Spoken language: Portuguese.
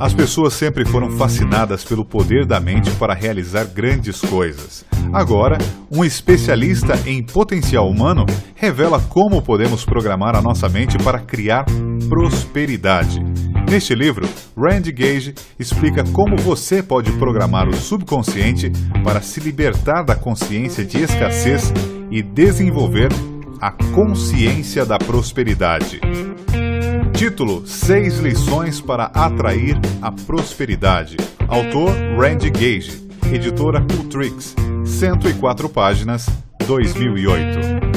As pessoas sempre foram fascinadas pelo poder da mente para realizar grandes coisas. Agora, um especialista em potencial humano revela como podemos programar a nossa mente para criar prosperidade. Neste livro, Randy Gage explica como você pode programar o subconsciente para se libertar da consciência de escassez e desenvolver a consciência da prosperidade. Título: Seis lições para atrair a prosperidade. Autor: Randy Gage. Editora Cultrix. 104 páginas, 2008.